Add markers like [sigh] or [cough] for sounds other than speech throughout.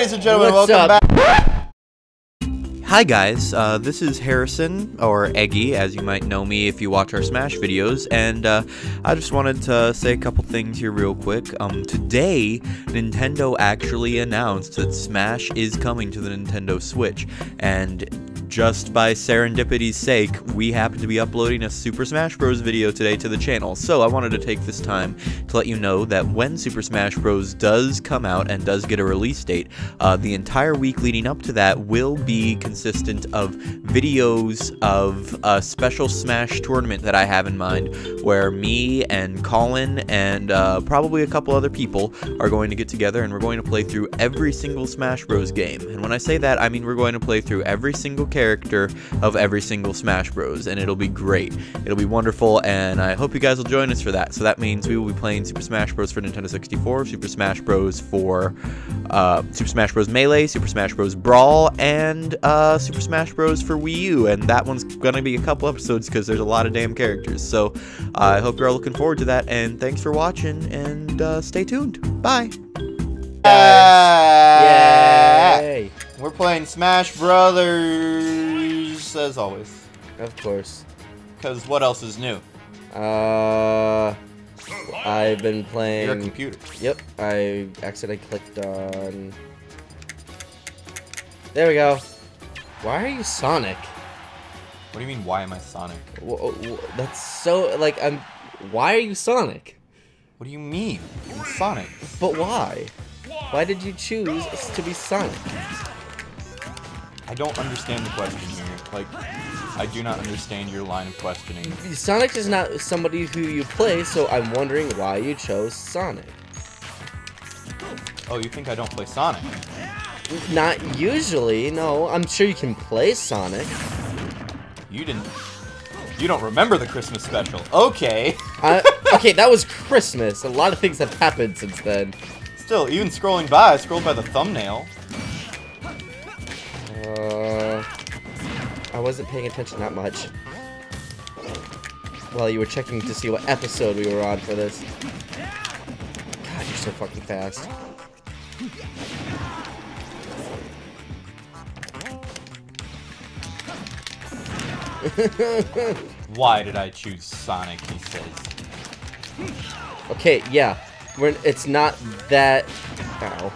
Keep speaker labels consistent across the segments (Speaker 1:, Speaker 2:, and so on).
Speaker 1: Ladies and gentlemen,
Speaker 2: What's
Speaker 1: welcome
Speaker 2: up?
Speaker 1: back.
Speaker 3: Hi guys, uh, this is Harrison, or Eggy, as you might know me if you watch our Smash videos, and uh, I just wanted to say a couple things here real quick. Um, today, Nintendo actually announced that Smash is coming to the Nintendo Switch, and just by serendipity's sake, we happen to be uploading a Super Smash Bros. video today to the channel, so I wanted to take this time to let you know that when Super Smash Bros. does come out and does get a release date, uh, the entire week leading up to that will be consistent of videos of a special Smash tournament that I have in mind, where me and Colin and uh, probably a couple other people are going to get together and we're going to play through every single Smash Bros. game. And when I say that, I mean we're going to play through every single character of every single Smash Bros. and it'll be great. It'll be wonderful, and I hope you guys will join us for that. So that means we will be playing Super Smash Bros. for Nintendo 64, Super Smash Bros. for uh, Super Smash Bros. Melee, Super Smash Bros. Brawl, and uh, Super Smash Bros. for Wii U. And that one's gonna be a couple episodes because there's a lot of damn characters. So uh, I hope you're all looking forward to that. And thanks for watching, and uh, stay tuned. Bye.
Speaker 1: Yeah.
Speaker 2: Yay!
Speaker 1: We're playing Smash Brothers as always.
Speaker 2: Of course.
Speaker 1: Because what else is new?
Speaker 2: Uh, I've been playing...
Speaker 1: Your
Speaker 2: playing.
Speaker 1: computer.
Speaker 2: Yep, I accidentally clicked on. There we go. Why are you Sonic?
Speaker 1: What do you mean? Why am I Sonic?
Speaker 2: That's so like I'm. Why are you Sonic?
Speaker 1: What do you mean? I'm Sonic.
Speaker 2: But why? Why did you choose to be Sonic?
Speaker 1: I don't understand the question here. Like, I do not understand your line of questioning.
Speaker 2: Sonic is not somebody who you play, so I'm wondering why you chose Sonic.
Speaker 1: Oh, you think I don't play Sonic?
Speaker 2: Not usually, no. I'm sure you can play Sonic.
Speaker 1: You didn't. You don't remember the Christmas special. Okay. [laughs]
Speaker 2: Okay, that was Christmas. A lot of things have happened since then.
Speaker 1: Still, even scrolling by, I scrolled by the thumbnail.
Speaker 2: Uh, I wasn't paying attention that much. While you were checking to see what episode we were on for this. God, you're so fucking fast. [laughs]
Speaker 1: Why did I choose Sonic? He says.
Speaker 2: Okay, yeah. We're, it's not that... Ow.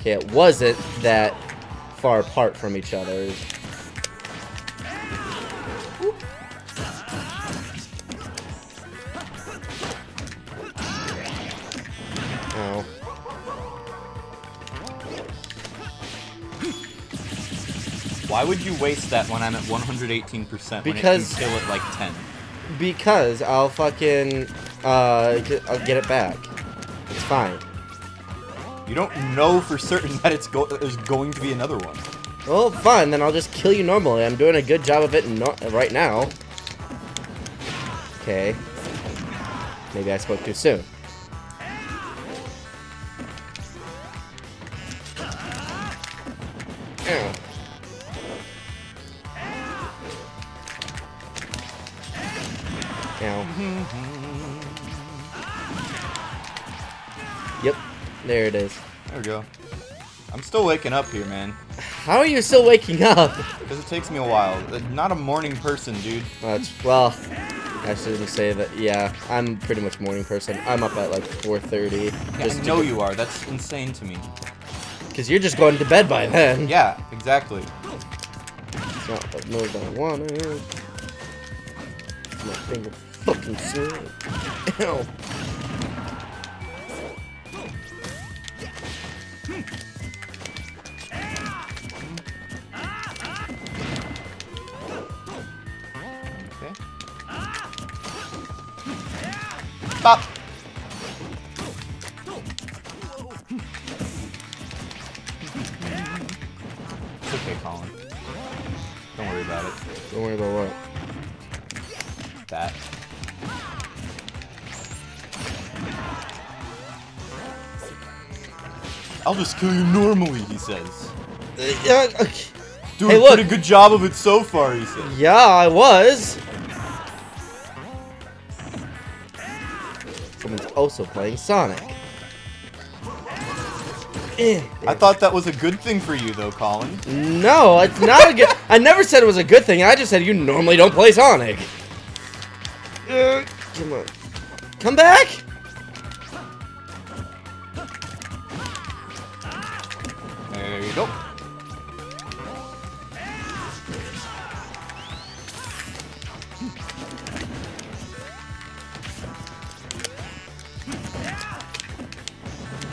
Speaker 2: Okay, it wasn't that far apart from each other. Ow.
Speaker 1: Why would you waste that when I'm at 118% when
Speaker 2: Because-
Speaker 1: it can kill at like 10?
Speaker 2: Because I'll fucking... Uh, get, I'll get it back. It's fine.
Speaker 1: You don't know for certain [laughs] that it's go there's going to be another one.
Speaker 2: Well, fine, then I'll just kill you normally. I'm doing a good job of it no right now. Okay. Maybe I spoke too soon. Ow. Yep, there it is.
Speaker 1: There we go. I'm still waking up here, man.
Speaker 2: How are you still waking up?
Speaker 1: Because it takes me a while. Uh, Not a morning person, dude.
Speaker 2: It's- well, I shouldn't say that. Yeah, I'm pretty much morning person. I'm up at like 4:30.
Speaker 1: Yeah, I know you are. That's insane to me.
Speaker 2: Because you're just going to bed by then.
Speaker 1: Yeah, exactly.
Speaker 2: It's not I wanted. My finger fucking slip. Ow.
Speaker 1: I'll just kill you normally, he says.
Speaker 2: Yeah, okay.
Speaker 1: Doing
Speaker 2: Hey,
Speaker 1: a
Speaker 2: look.
Speaker 1: pretty good job of it so far, he says.
Speaker 2: yeah, I was. Someone's also playing Sonic. Eh.
Speaker 1: I thought that was a good thing for you, though, Colin.
Speaker 2: No, it's not a good. I never said it was a good thing. I just said you normally don't play Sonic. Uh, come on, come back.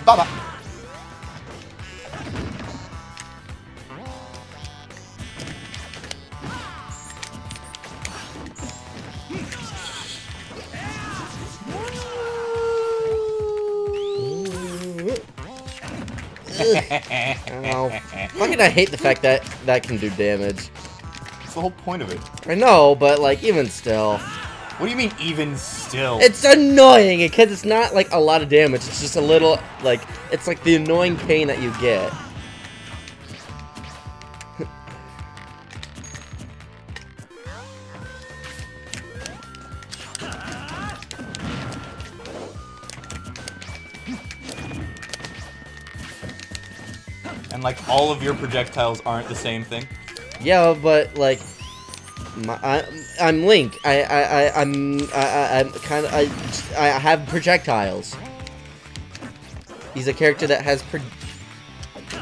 Speaker 1: Baba.
Speaker 2: Ow. [laughs] Fucking, I hate the fact that that can do damage.
Speaker 1: That's the whole point of it.
Speaker 2: I know, but like even still,
Speaker 1: What do you mean, even still?
Speaker 2: it's annoying because it's not like a lot of damage. It's just a little like it's like the annoying pain that you get.
Speaker 1: and like all of your projectiles aren't the same thing.
Speaker 2: Yeah, but like, my, I, I'm Link. I, I, I I'm, I, I, I'm kind of, I, I have projectiles. He's a character that has pro.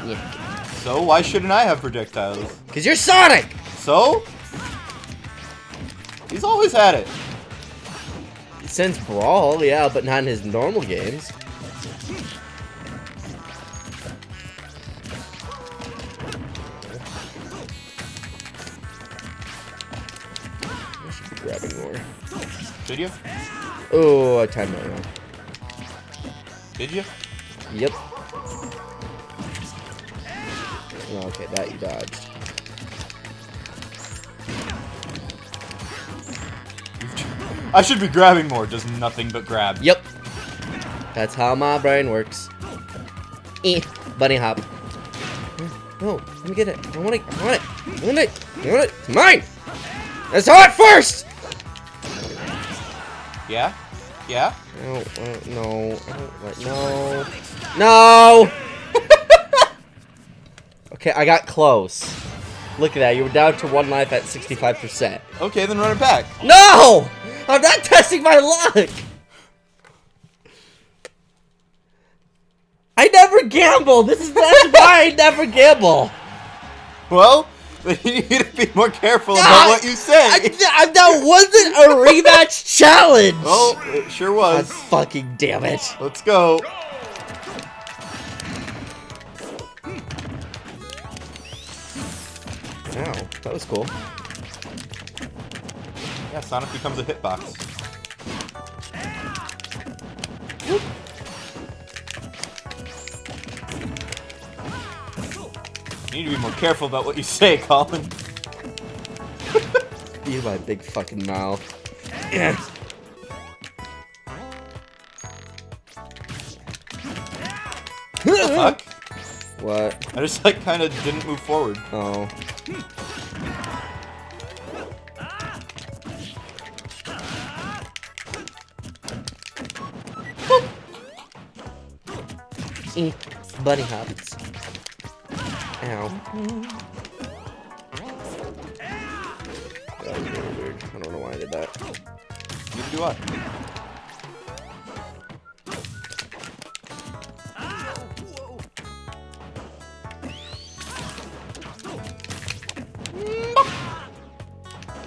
Speaker 2: Yeah,
Speaker 1: So why shouldn't I have projectiles?
Speaker 2: cause you're Sonic.
Speaker 1: So? He's always had it.
Speaker 2: Since Brawl, yeah, but not in his normal games.
Speaker 1: Did you?
Speaker 2: Oh, I timed that wrong.
Speaker 1: Did you?
Speaker 2: Yep. Oh, okay, that you dodged.
Speaker 1: I should be grabbing more, just nothing but grab.
Speaker 2: Yep. That's how my brain works. Eh, bunny hop. No, let me get it. I want it. I want it. I want it. I want it. It's mine. Saw it first.
Speaker 1: Yeah? Yeah?
Speaker 2: No, uh, no, I don't like, no, no. [laughs] okay, I got close. Look at that. You were down to one life at 65%.
Speaker 1: Okay, then run it back.
Speaker 2: No! I'm not testing my luck! I never gamble! This is that's why I never gamble! [laughs]
Speaker 1: Well, then [laughs] you need to be more careful
Speaker 2: Ah,
Speaker 1: about what you say.
Speaker 2: I, I, that wasn't a rematch [laughs] challenge!
Speaker 1: oh, it sure
Speaker 2: God
Speaker 1: was.
Speaker 2: fucking damn it.
Speaker 1: Let's go.
Speaker 2: Wow, that was cool.
Speaker 1: Yeah, Sonic becomes a hitbox. You need to be more careful about what you say, Colin. [laughs]
Speaker 2: You my big fucking mouth. Yeah.
Speaker 1: Fuck.
Speaker 2: What?
Speaker 1: I just like kind of didn't move forward.
Speaker 2: Oh. Bunny hops. Ow. That was really weird. I don't know why I did that.
Speaker 1: Neither do I.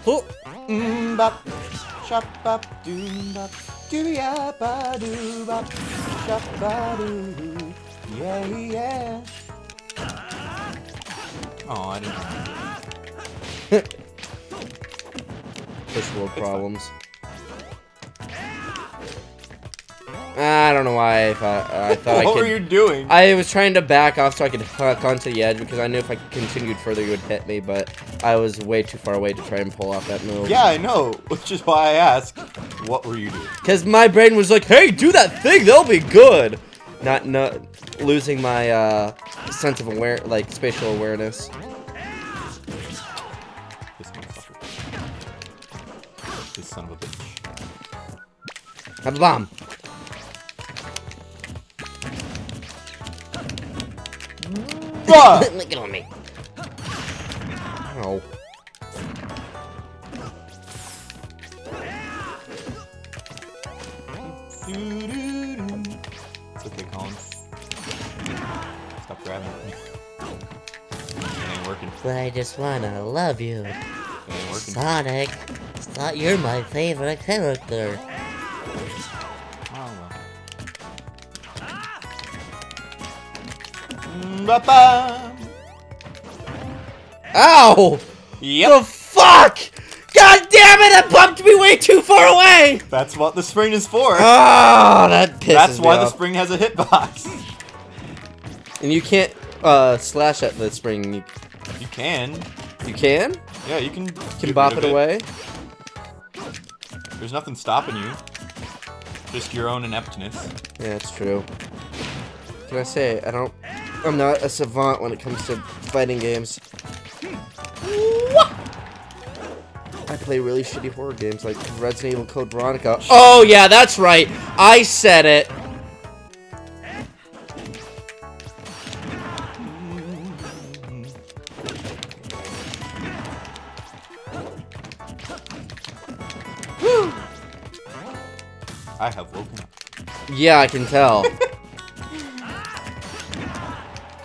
Speaker 2: Oh!
Speaker 1: Mm bop, shop bop, doom bop, doo ya ba doo bop, shop ba doo doo, yeah yeah. Oh, I didn't.
Speaker 2: First world problems. I don't know why I thought I thought I
Speaker 1: what were you doing?
Speaker 2: I was trying to back off so I could hook onto the edge because I knew if I continued further, you would hit me, but I was way too far away to try and pull off that move.
Speaker 1: yeah, I know, [laughs] which is why I asked. What were you doing?
Speaker 2: Because my brain was like, hey, do that thing, they'll be good! Not, not losing my, uh, sense of aware, like, spatial awareness.
Speaker 1: This motherfucker. This son of a bitch.
Speaker 2: Have a bomb.
Speaker 1: Bah! [laughs]
Speaker 2: Look at me. Ow.
Speaker 1: Doo-doo-doo. It.
Speaker 2: But I just wanna love you.
Speaker 1: It.
Speaker 2: Sonic, thought you're my favorite character.
Speaker 1: Ba-ba.
Speaker 2: Ow!
Speaker 1: Yep.
Speaker 2: The fuck! God damn it! That bumped me way too far away!
Speaker 1: That's what the spring is for.
Speaker 2: Oh, that pisses
Speaker 1: That's why the spring has a hitbox.
Speaker 2: And you can't uh, slash at the spring. You
Speaker 1: can.
Speaker 2: you can?
Speaker 1: Yeah, you can.
Speaker 2: Can
Speaker 1: get
Speaker 2: bop
Speaker 1: rid
Speaker 2: it away?
Speaker 1: There's nothing stopping you. Just your own ineptness.
Speaker 2: Yeah, it's true. Can I say I don't? I'm not a savant when it comes to fighting games. I play really shitty horror games like Resident Evil Code Veronica. Oh yeah, that's right. I said it.
Speaker 1: I have woken up.
Speaker 2: Yeah, I can tell. [laughs]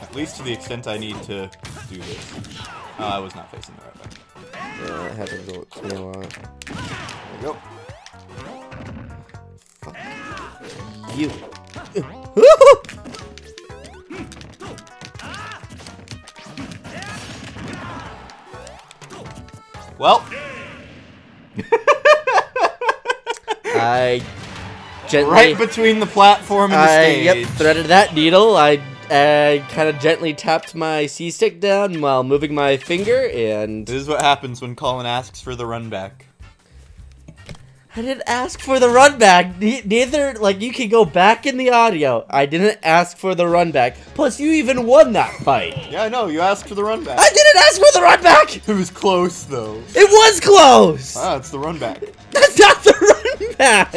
Speaker 1: At least to the extent I need to do this. Oh, I was not facing the right way.
Speaker 2: yeah, that happens a lot.
Speaker 1: There we go.
Speaker 2: You. [laughs]
Speaker 1: Well,
Speaker 2: I gently.
Speaker 1: right between the platform and the
Speaker 2: I
Speaker 1: stage.
Speaker 2: yep threaded that needle. I uh, kind of gently tapped my C stick down while moving my finger, and
Speaker 1: This is what happens when Colin asks for the run back.
Speaker 2: I didn't ask for the run back. Ne- neither, like you can go back in the audio. I didn't ask for the run back. Plus, you even won that fight.
Speaker 1: Yeah, I know. You asked for the run back.
Speaker 2: I didn't ask for the run back.
Speaker 1: It was close though.
Speaker 2: It was close.
Speaker 1: Ah, it's the run back. [laughs]
Speaker 2: That's not the run back.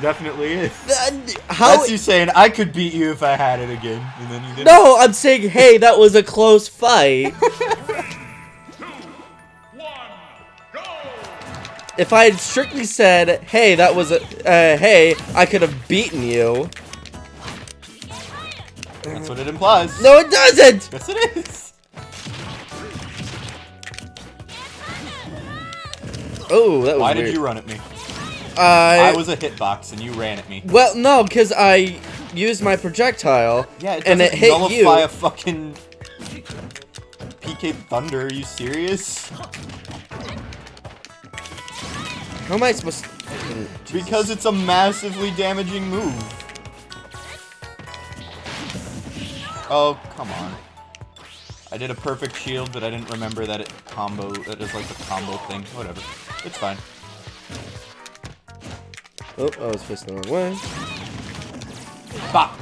Speaker 1: definitely is. [laughs]
Speaker 2: Uh, How?
Speaker 1: That's you saying I could beat you if I had it again, and then you.
Speaker 2: No, I'm saying, hey, that was a close fight. [laughs] If I had strictly said, hey, that was a, uh, hey, I could have beaten you.
Speaker 1: That's what it implies.
Speaker 2: No, it doesn't!
Speaker 1: Yes, it is.
Speaker 2: Oh, that was
Speaker 1: Why
Speaker 2: weird.
Speaker 1: did you run at me?
Speaker 2: I,
Speaker 1: I was a hitbox and you ran at me.
Speaker 2: well, no, because I used my projectile,
Speaker 1: Yeah, it
Speaker 2: and it hit
Speaker 1: nullify
Speaker 2: you.
Speaker 1: a fucking PK Thunder. Are you serious?
Speaker 2: How am I supposed to...
Speaker 1: Because it's a massively damaging move. Oh, come on. I did a perfect shield, but I didn't remember that it combo, that is like the combo thing. Whatever. It's fine.
Speaker 2: Oh, I was facing the wrong way.
Speaker 1: Bop!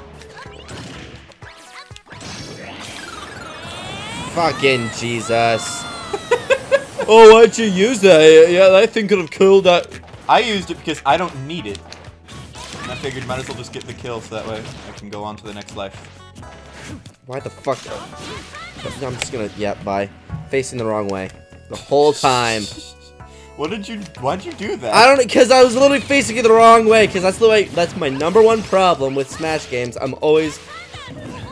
Speaker 2: Fucking Jesus. [laughs] oh, why'd you use that? Yeah, that thing could have killed that.
Speaker 1: I used it because I don't need it. And I figured might as well just get the kill so that way I can go on to the next life.
Speaker 2: Why the fuck? I'm just gonna, yeah, bye. Facing the wrong way. The whole time. [laughs]
Speaker 1: What did you, why'd you do that?
Speaker 2: I don't because I was literally facing it the wrong way. Because that's the way. That's my number one problem with Smash games. I'm always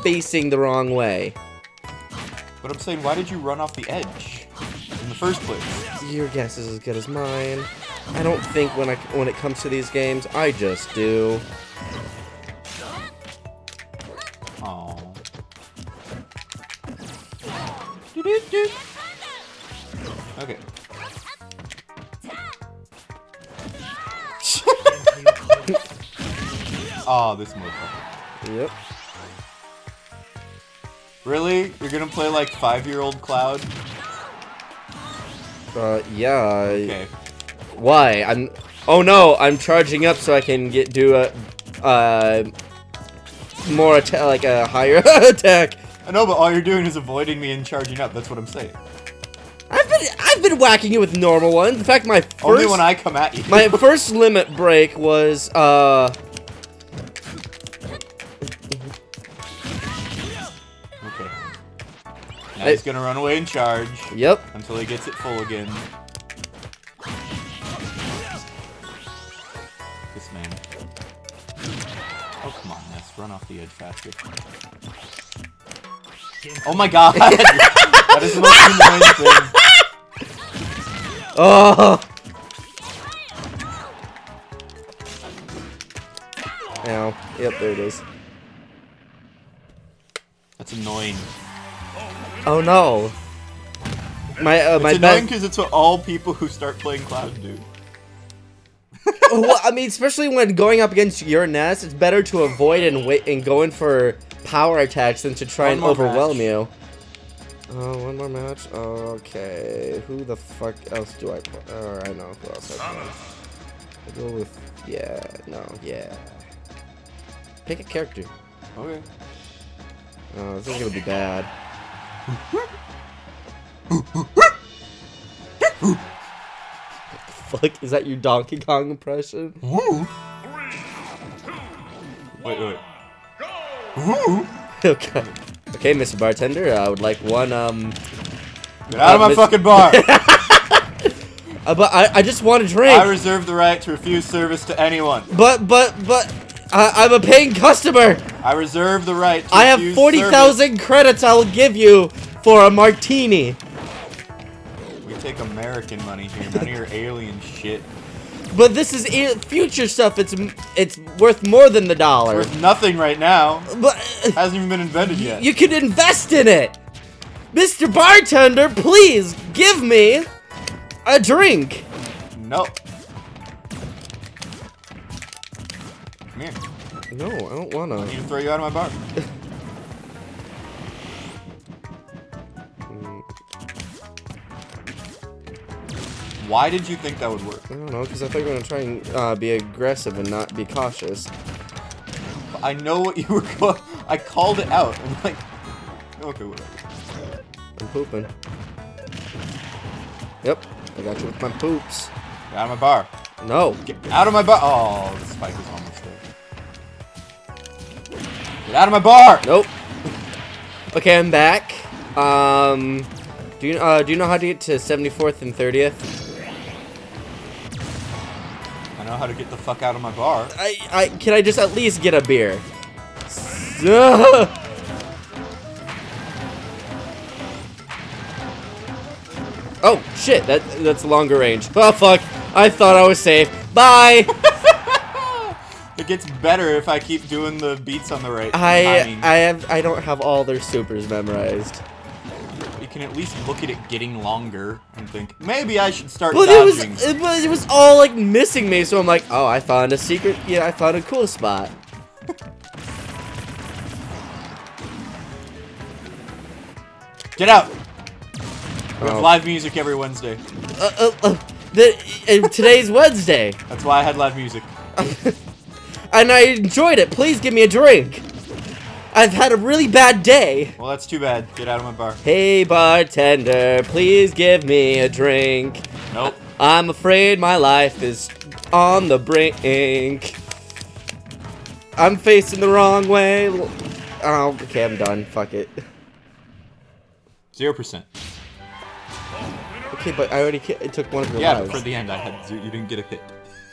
Speaker 2: facing the wrong way.
Speaker 1: But I'm saying, why did you run off the edge in the first place?
Speaker 2: Your guess is as good as mine. I don't think when I when it comes to these games, I just do.
Speaker 1: Oh, this motherfucker.
Speaker 2: Yep.
Speaker 1: Really? You're gonna play like five-year-old Cloud?
Speaker 2: Uh, yeah.
Speaker 1: Okay.
Speaker 2: Why? I'm. Oh no! I'm charging up so I can get do a, uh, more attack, like a higher [laughs] attack.
Speaker 1: I know, but all you're doing is avoiding me and charging up. That's what I'm saying.
Speaker 2: I've been I've been whacking you with normal ones. In fact, my first
Speaker 1: Only when I come at you.
Speaker 2: my [laughs] first limit break was uh.
Speaker 1: Now
Speaker 2: I-
Speaker 1: he's gonna run away and charge
Speaker 2: Yep.
Speaker 1: until he gets it full again. This man. Oh, come on, Ness. Run off the edge faster. Oh my god! [laughs] that is the most annoying thing.
Speaker 2: Oh. Ow. Yep, there it is.
Speaker 1: That's annoying.
Speaker 2: Oh no. My uh, my
Speaker 1: It's annoying because it's what all people who start playing Cloud do. [laughs]
Speaker 2: well, I mean, especially when going up against your Ness, it's better to avoid and wait and go in for power attacks than to try
Speaker 1: One
Speaker 2: and overwhelm
Speaker 1: match.
Speaker 2: you. Oh, one more match. Okay, who the fuck else do I? Play? Oh, I know who else I play. I'll go with yeah, no, yeah. Pick a character.
Speaker 1: Okay.
Speaker 2: Oh, this is gonna be bad. Fuck, is that your Donkey Kong impression?
Speaker 1: Wait, wait. [laughs]
Speaker 2: okay. Okay, Mr. Bartender, I would like one, um...
Speaker 1: Get out of
Speaker 2: Uh,
Speaker 1: my
Speaker 2: Miss-
Speaker 1: fucking bar! [laughs]
Speaker 2: Uh, but I, I just want a drink!
Speaker 1: I reserve the right to refuse service to anyone.
Speaker 2: but, but, but... I, I'm a paying customer!
Speaker 1: I reserve the right to
Speaker 2: I have 40,000 credits I'll give you for a martini!
Speaker 1: We take American money here, none of your [laughs] alien shit.
Speaker 2: But this is i- future stuff, it's it's worth more than the dollar.
Speaker 1: Worth nothing right now.
Speaker 2: But...
Speaker 1: it Hasn't even been invented yet.
Speaker 2: You can invest in it! Mr. Bartender, please give me a drink!
Speaker 1: No.
Speaker 2: No, I don't wanna.
Speaker 1: I need to throw you out of my bar. Why did you think that would work?
Speaker 2: I don't know, because I thought you were gonna try and uh, be aggressive and not be cautious.
Speaker 1: I know what you were [laughs] going. I called it out. I'm like, okay, whatever.
Speaker 2: I'm pooping. Yep, I got you with my poops.
Speaker 1: Get out of my bar.
Speaker 2: No.
Speaker 1: Get out of my bar. Oh, the spike is on. Get out of my bar.
Speaker 2: Nope. Okay, I'm back. Um, do you uh, do you know how to get to 74th and 30th?
Speaker 1: I know how to get the fuck out of my bar.
Speaker 2: I I can I just at least get a beer? [laughs] Oh shit, that that's longer range. Oh fuck, I thought I was safe. Bye. [laughs]
Speaker 1: It gets better if I keep doing the beats on the right.
Speaker 2: I
Speaker 1: timing.
Speaker 2: I have I don't have all their supers memorized.
Speaker 1: you can at least look at it getting longer and think maybe I should start
Speaker 2: But it was it was it was all like missing me, so I'm like, oh, I found a secret. Yeah, I found a cool spot. [laughs]
Speaker 1: Get out. We have
Speaker 2: Oh.
Speaker 1: live music every Wednesday.
Speaker 2: Uh, uh, uh, the, uh, today's [laughs] Wednesday,
Speaker 1: That's why I had live music. [laughs]
Speaker 2: and I enjoyed it. Please give me a drink. I've had a really bad day.
Speaker 1: Well, that's too bad. Get out of my bar.
Speaker 2: Hey bartender, please give me a drink.
Speaker 1: Nope.
Speaker 2: I'm afraid my life is on the brink. I'm facing the wrong way. Oh, okay, I'm done. Fuck it.
Speaker 1: Zero percent.
Speaker 2: Okay, but I already it took one of your
Speaker 1: Yeah, but
Speaker 2: lives.
Speaker 1: for the end, I had you didn't get a hit.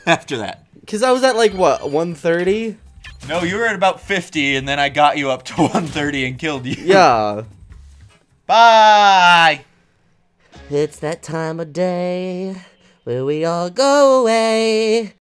Speaker 1: [laughs] After that.
Speaker 2: Cause I was at like what 130.
Speaker 1: No, you were at about 50, and then I got you up to [laughs] 130 and killed you.
Speaker 2: Yeah. [laughs]
Speaker 1: Bye.
Speaker 2: It's that time of day where we all go away